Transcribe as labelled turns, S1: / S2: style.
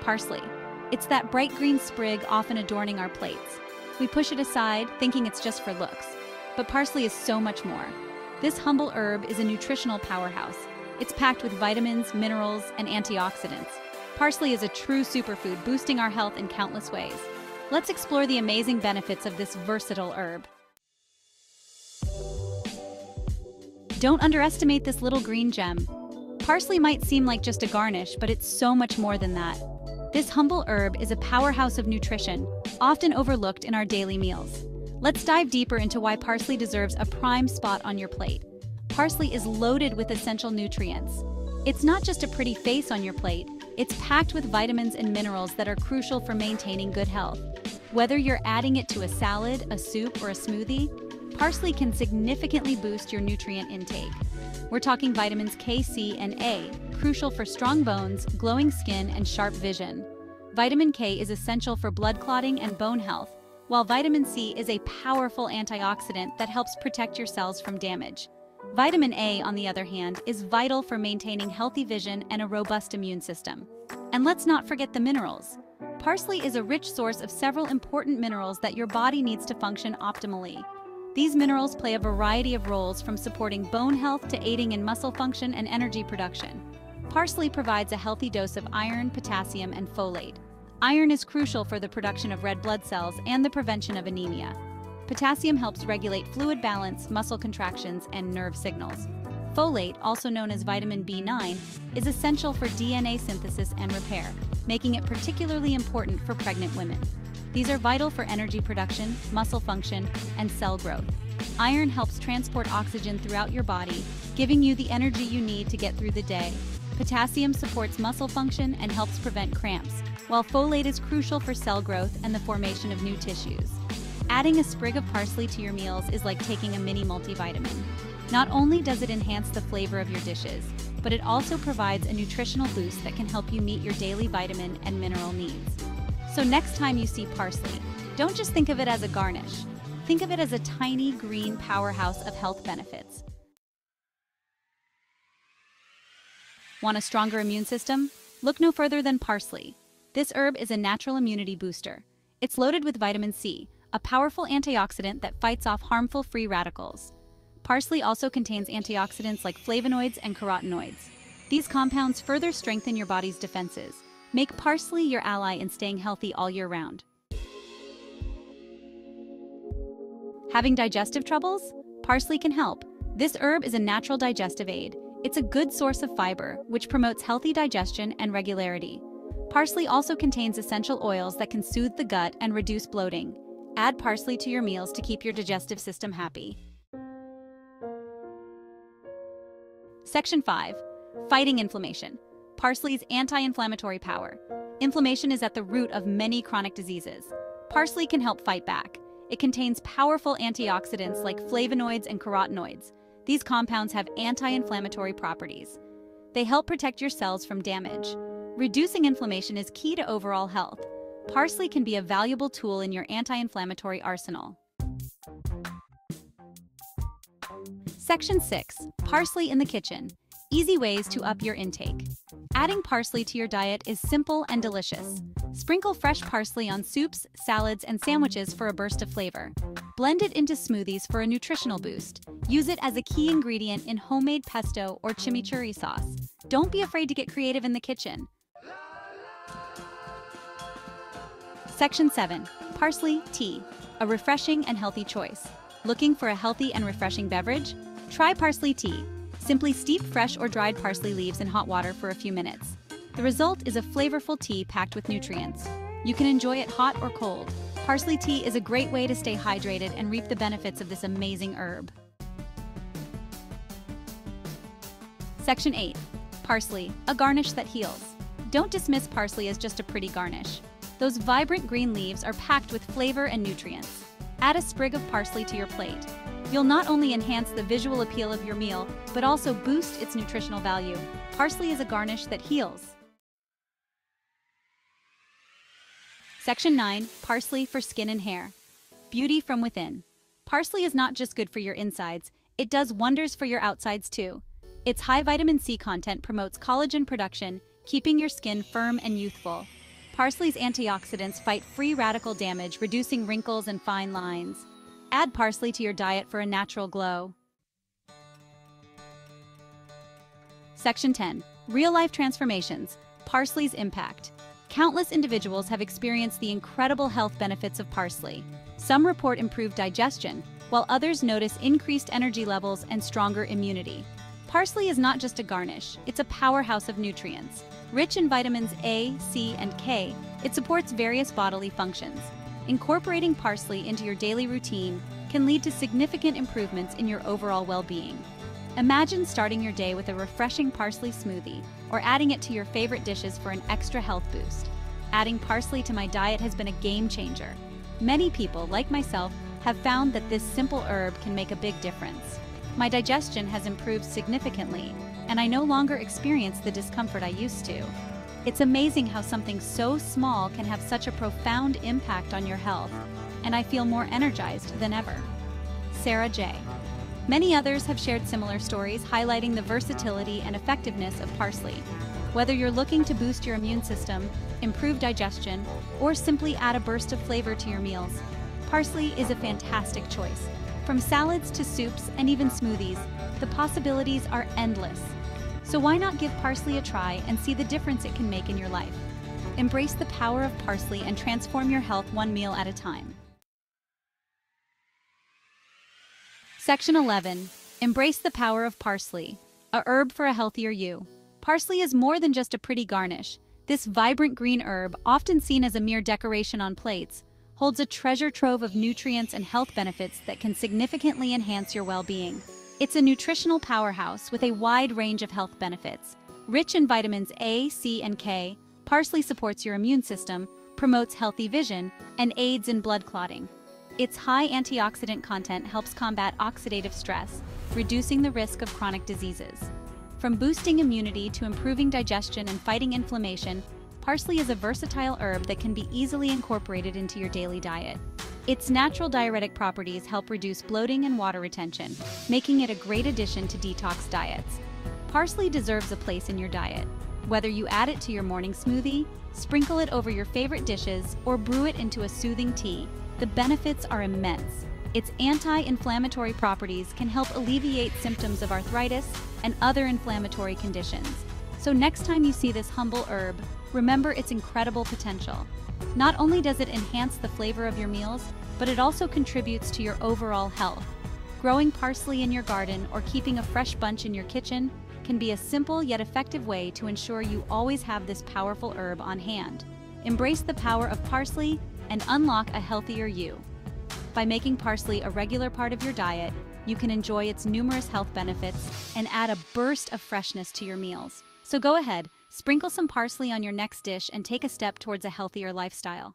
S1: Parsley. It's that bright green sprig often adorning our plates. We push it aside, thinking it's just for looks. But parsley is so much more. This humble herb is a nutritional powerhouse. It's packed with vitamins, minerals, and antioxidants. Parsley is a true superfood, boosting our health in countless ways. Let's explore the amazing benefits of this versatile herb. Don't underestimate this little green gem. Parsley might seem like just a garnish, but it's so much more than that. This humble herb is a powerhouse of nutrition, often overlooked in our daily meals. Let's dive deeper into why parsley deserves a prime spot on your plate. Parsley is loaded with essential nutrients. It's not just a pretty face on your plate, it's packed with vitamins and minerals that are crucial for maintaining good health. Whether you're adding it to a salad, a soup, or a smoothie, parsley can significantly boost your nutrient intake. We're talking vitamins K, C, and A, crucial for strong bones, glowing skin, and sharp vision. Vitamin K is essential for blood clotting and bone health, while vitamin C is a powerful antioxidant that helps protect your cells from damage. Vitamin A, on the other hand, is vital for maintaining healthy vision and a robust immune system. And let's not forget the minerals. Parsley is a rich source of several important minerals that your body needs to function optimally. These minerals play a variety of roles from supporting bone health to aiding in muscle function and energy production. Parsley provides a healthy dose of iron, potassium, and folate. Iron is crucial for the production of red blood cells and the prevention of anemia. Potassium helps regulate fluid balance, muscle contractions, and nerve signals. Folate, also known as vitamin B9, is essential for DNA synthesis and repair, making it particularly important for pregnant women. These are vital for energy production, muscle function, and cell growth. Iron helps transport oxygen throughout your body, giving you the energy you need to get through the day. Potassium supports muscle function and helps prevent cramps, while folate is crucial for cell growth and the formation of new tissues. Adding a sprig of parsley to your meals is like taking a mini multivitamin. Not only does it enhance the flavor of your dishes, but it also provides a nutritional boost that can help you meet your daily vitamin and mineral needs. So next time you see parsley, don't just think of it as a garnish. Think of it as a tiny green powerhouse of health benefits. Want a stronger immune system? Look no further than parsley. This herb is a natural immunity booster. It's loaded with vitamin C, a powerful antioxidant that fights off harmful free radicals. Parsley also contains antioxidants like flavonoids and carotenoids. These compounds further strengthen your body's defenses. Make parsley your ally in staying healthy all year round. Having digestive troubles? Parsley can help. This herb is a natural digestive aid. It's a good source of fiber, which promotes healthy digestion and regularity. Parsley also contains essential oils that can soothe the gut and reduce bloating. Add parsley to your meals to keep your digestive system happy. Section 5. Fighting inflammation. Parsley's anti-inflammatory power. Inflammation is at the root of many chronic diseases. Parsley can help fight back. It contains powerful antioxidants like flavonoids and carotenoids. These compounds have anti-inflammatory properties. They help protect your cells from damage. Reducing inflammation is key to overall health. Parsley can be a valuable tool in your anti-inflammatory arsenal. Section 6. Parsley in the kitchen. Easy ways to up your intake. Adding parsley to your diet is simple and delicious. Sprinkle fresh parsley on soups, salads, and sandwiches for a burst of flavor. Blend it into smoothies for a nutritional boost. Use it as a key ingredient in homemade pesto or chimichurri sauce. Don't be afraid to get creative in the kitchen. Section 7. Parsley Tea. A refreshing and healthy choice. Looking for a healthy and refreshing beverage? Try parsley tea. Simply steep fresh or dried parsley leaves in hot water for a few minutes. The result is a flavorful tea packed with nutrients. You can enjoy it hot or cold. Parsley tea is a great way to stay hydrated and reap the benefits of this amazing herb. Section 8. Parsley, a garnish that heals. Don't dismiss parsley as just a pretty garnish. Those vibrant green leaves are packed with flavor and nutrients. Add a sprig of parsley to your plate. You'll not only enhance the visual appeal of your meal, but also boost its nutritional value. Parsley is a garnish that heals. Section 9. Parsley for skin and hair. Beauty from within. Parsley is not just good for your insides, it does wonders for your outsides too. Its high vitamin C content promotes collagen production, keeping your skin firm and youthful. Parsley's antioxidants fight free radical damage, reducing wrinkles and fine lines. Add parsley to your diet for a natural glow. Section 10. Real-life transformations. Parsley's impact. Countless individuals have experienced the incredible health benefits of parsley. Some report improved digestion, while others notice increased energy levels and stronger immunity. Parsley is not just a garnish, it's a powerhouse of nutrients. Rich in vitamins A, C, and K, it supports various bodily functions. Incorporating parsley into your daily routine can lead to significant improvements in your overall well-being. Imagine starting your day with a refreshing parsley smoothie or adding it to your favorite dishes for an extra health boost. Adding parsley to my diet has been a game changer. Many people, like myself, have found that this simple herb can make a big difference. My digestion has improved significantly, and I no longer experience the discomfort I used to. It's amazing how something so small can have such a profound impact on your health, and I feel more energized than ever. Sarah J. Many others have shared similar stories highlighting the versatility and effectiveness of parsley. Whether you're looking to boost your immune system, improve digestion, or simply add a burst of flavor to your meals, parsley is a fantastic choice. From salads to soups and even smoothies, the possibilities are endless. So why not give parsley a try and see the difference it can make in your life? Embrace the power of parsley and transform your health one meal at a time. Section 11. Embrace the power of parsley, a herb for a healthier you. Parsley is more than just a pretty garnish. This vibrant green herb, often seen as a mere decoration on plates, holds a treasure trove of nutrients and health benefits that can significantly enhance your well-being. It's a nutritional powerhouse with a wide range of health benefits. Rich in vitamins A, C, and K, parsley supports your immune system, promotes healthy vision, and aids in blood clotting. Its high antioxidant content helps combat oxidative stress, reducing the risk of chronic diseases. From boosting immunity to improving digestion and fighting inflammation, parsley is a versatile herb that can be easily incorporated into your daily diet. Its natural diuretic properties help reduce bloating and water retention, making it a great addition to detox diets. Parsley deserves a place in your diet. Whether you add it to your morning smoothie, sprinkle it over your favorite dishes, or brew it into a soothing tea, the benefits are immense. Its anti-inflammatory properties can help alleviate symptoms of arthritis and other inflammatory conditions. So next time you see this humble herb, remember its incredible potential. Not only does it enhance the flavor of your meals, but it also contributes to your overall health. Growing parsley in your garden or keeping a fresh bunch in your kitchen can be a simple yet effective way to ensure you always have this powerful herb on hand. Embrace the power of parsley and unlock a healthier you. By making parsley a regular part of your diet, you can enjoy its numerous health benefits and add a burst of freshness to your meals. So go ahead, sprinkle some parsley on your next dish and take a step towards a healthier lifestyle.